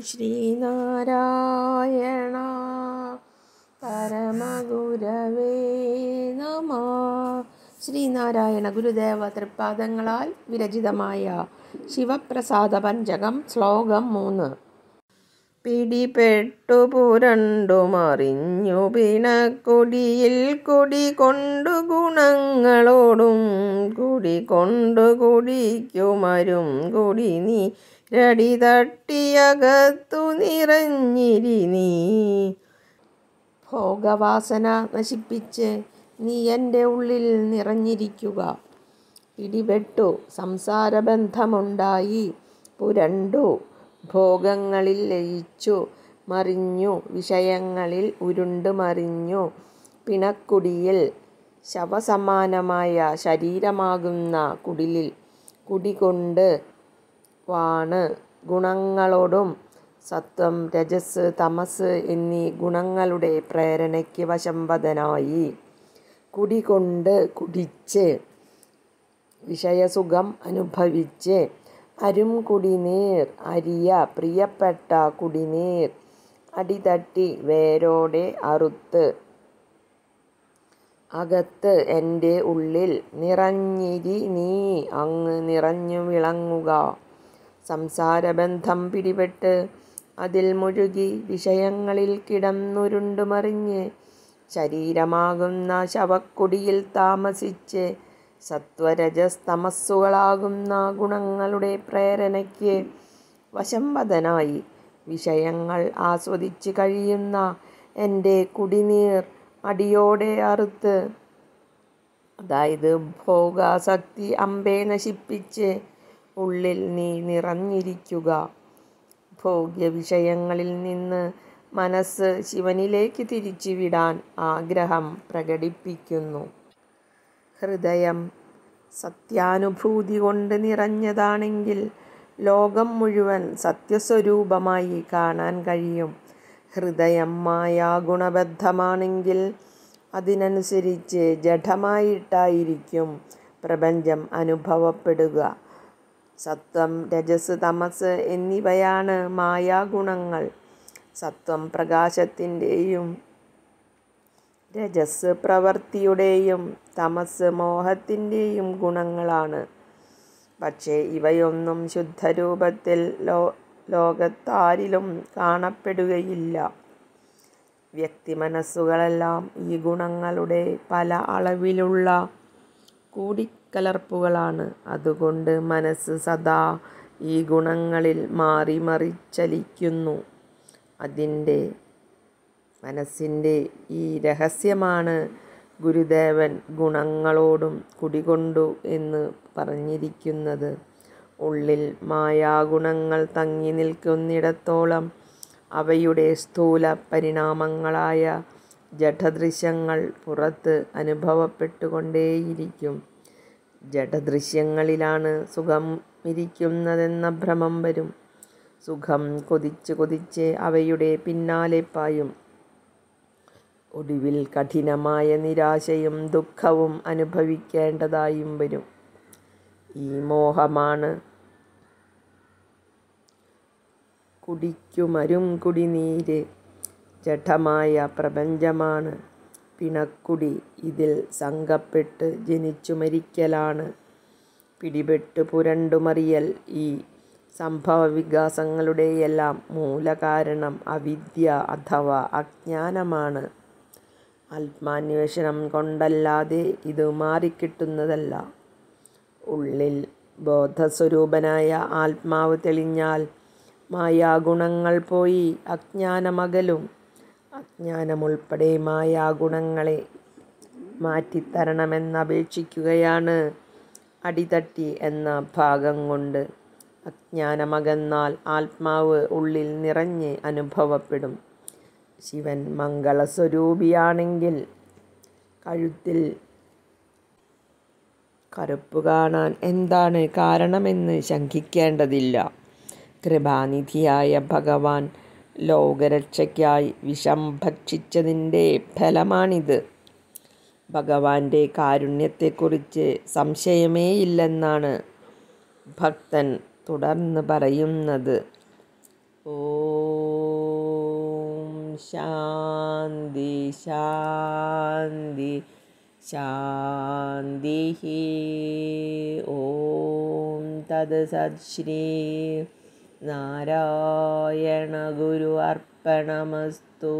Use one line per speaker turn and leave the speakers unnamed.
ശ്രീനാരായണ. പരമഗുരവേ നമ. ശ്രീനാരായണ ഗുരുദേവ തൃപ്പാദങ്ങളാൽ വിരചിതമായ ശിവപ്രസാദ പഞ്ചകം ശ്ലോകം മൂന്ന്. പിടിപ്പെട്ടു പുരണ്ടു മറിഞ്ഞു പിണക്കൊടിയിൽ കൊടി കൊണ്ടു ഗുണങ്ങളോടും കുടി കൊണ്ടു കുടിക്കുമരും കുടി നീ രടി തട്ടിയകത്തു നിറഞ്ഞിരി നീ. ഭോഗവാസന നശിപ്പിച്ച് നീ എന്റെ ഉള്ളിൽ നിറഞ്ഞിരിക്കുക. പിടിപെട്ടു സംസാരബന്ധമുണ്ടായി പുരണ്ടു. ഭോഗങ്ങളിൽ ലയിച്ചു മറിഞ്ഞു വിഷയങ്ങളിൽ ഉരുണ്ടു മറിഞ്ഞു. പിണക്കുടിയിൽ ശവസമാനമായ ശരീരമാകുന്ന കുടിലിൽ കുടികൊണ്ട് വാണ്. ഗുണങ്ങളോടും സത്വം രജസ് തമസ് എന്നീ ഗുണങ്ങളുടെ പ്രേരണയ്ക്ക് വശംവദനായി. കുടികൊണ്ട് കുടിച്ച് വിഷയസുഖം അനുഭവിച്ച് അരും കുടിനീർ അരിയ പ്രിയപ്പെട്ട കുടിനീർ അടിതട്ടി വേരോടെ അറുത്ത് അകത്ത് എന്റെ ഉള്ളിൽ നിറഞ്ഞിരി നീ അങ്ങ് നിറഞ്ഞു വിളങ്ങുക. സംസാരബന്ധം പിടിപെട്ട് അതിൽ മുഴുകി വിഷയങ്ങളിൽ കിടന്നുരുണ്ടുമറിഞ്ഞ് ശരീരമാകുന്ന ശവക്കുടിയിൽ താമസിച്ച് സത്വരജസ്തമസ്സുകളാകുന്ന ഗുണങ്ങളുടെ പ്രേരണയ്ക്ക് വശംവദനായി വിഷയങ്ങൾ ആസ്വദിച്ച് കഴിയുന്ന എന്റെ കുടിനീർ അടിയോടെ അറുത്ത് അതായത് ഭോഗാസക്തി അമ്പെ നശിപ്പിച്ച് ഉള്ളിൽ നീ നിറഞ്ഞിരിക്കുക. ഭോഗ്യ വിഷയങ്ങളിൽ നിന്ന് മനസ്സ് ശിവനിലേക്ക് തിരിച്ചുവിടാൻ ആഗ്രഹം പ്രകടിപ്പിക്കുന്നു. ഹൃദയം സത്യാനുഭൂതി കൊണ്ട് നിറഞ്ഞതാണെങ്കിൽ ലോകം മുഴുവൻ സത്യസ്വരൂപമായി കാണാൻ കഴിയും. ഹൃദയം മായാഗുണബദ്ധമാണെങ്കിൽ അതിനനുസരിച്ച് ജഡമായിട്ടായിരിക്കും പ്രപഞ്ചം അനുഭവപ്പെടുക. സത്വം രജസ് തമസ് എന്നിവയാണ് മായാഗുണങ്ങൾ. സത്വം പ്രകാശത്തിന്റെയും രജസ് പ്രവൃത്തിയുടെയും തമസ് മോഹത്തിന്റെയും ഗുണങ്ങളാണ്. പക്ഷേ ഇവയൊന്നും ശുദ്ധരൂപത്തിൽ ലോ ലോകത്താരിലും കാണപ്പെടുകയില്ല. വ്യക്തി മനസ്സുകളെല്ലാം ഈ ഗുണങ്ങളുടെ പല അളവിലുള്ള കൂടിക്കലർപ്പുകളാണ്. അതുകൊണ്ട് മനസ്സ് സദാ ഈ ഗുണങ്ങളിൽ മാറി മറിച്ചലിക്കുന്നു അതിന്റെ മനസ്സിന്റെ ഈ രഹസ്യമാണ് ഗുരുദേവൻ ഗുണങ്ങളോടും കുടികൊണ്ടു എന്ന് പറഞ്ഞിരിക്കുന്നത്. ഉള്ളിൽ മായാഗുണങ്ങൾ തങ്ങി നിൽക്കുന്നിടത്തോളം അവയുടെ സ്ഥൂല പരിണാമങ്ങളായ ജഡദൃശ്യങ്ങൾ പുറത്ത് അനുഭവപ്പെട്ടുകൊണ്ടേയിരിക്കും. ജഡദൃശ്യങ്ങളിലാണ് സുഖം ഇരിക്കുന്നതെന്ന ഭ്രമം വരും. സുഖം കൊതിച്ച് കൊതിച്ച് അവയുടെ പിന്നാലെ പായും. ഒടുവിൽ കഠിനമായ നിരാശയും ദുഃഖവും അനുഭവിക്കേണ്ടതായും വരും. ഈ മോഹമാണ്. കുടിക്കുമരും കുടിനീര് ജഠമായ പ്രപഞ്ചമാണ്. പിണക്കുടി ഇതിൽ സംഘപ്പെട്ട് ജനിച്ചു മരിക്കലാണ്. പിടിപെട്ട് പുരണ്ടുമറിയൽ ഈ സംഭവ വികാസങ്ങളുടെയെല്ലാം മൂലകാരണം അവിദ്യ അഥവാ അജ്ഞാനമാണ്. ആത്മാന്വേഷണം കൊണ്ടല്ലാതെ ഇത് മാറിക്കിട്ടുന്നതല്ല. ഉള്ളിൽ ബോധസ്വരൂപനായ ആത്മാവ് തെളിഞ്ഞാൽ മായാഗുണങ്ങൾ പോയി അജ്ഞാനമകലും. അജ്ഞാനമുൾപ്പെടെ മായാഗുണങ്ങളെ മാറ്റിത്തരണമെന്നപേക്ഷിക്കുകയാണ് അടിതട്ടി എന്ന ഭാഗം കൊണ്ട്. അജ്ഞാനമകന്നാൽ ആത്മാവ് ഉള്ളിൽ നിറഞ്ഞ് അനുഭവപ്പെടും. ശിവൻ മംഗളസ്വരൂപിയാണെങ്കിൽ കഴുത്തിൽ കറുപ്പ് കാണാൻ എന്താണ് കാരണമെന്ന് ശങ്കിക്കേണ്ടതില്ല. കൃപാനിധിയായ ഭഗവാൻ ലോകരക്ഷയ്ക്കായി വിഷം ഭക്ഷിച്ചതിന്റെ ഫലമാണിത്. ഭഗവാന്റെ കാരുണ്യത്തെക്കുറിച്ച് സംശയമേയില്ലെന്നാണ് ഭക്തൻ തുടർന്ന് പറയുന്നത്. ഓം शान्ति शान्ति शान्तिः। ॐ तत्सत्श्री नारायणगुरु अर्पणमस्तु।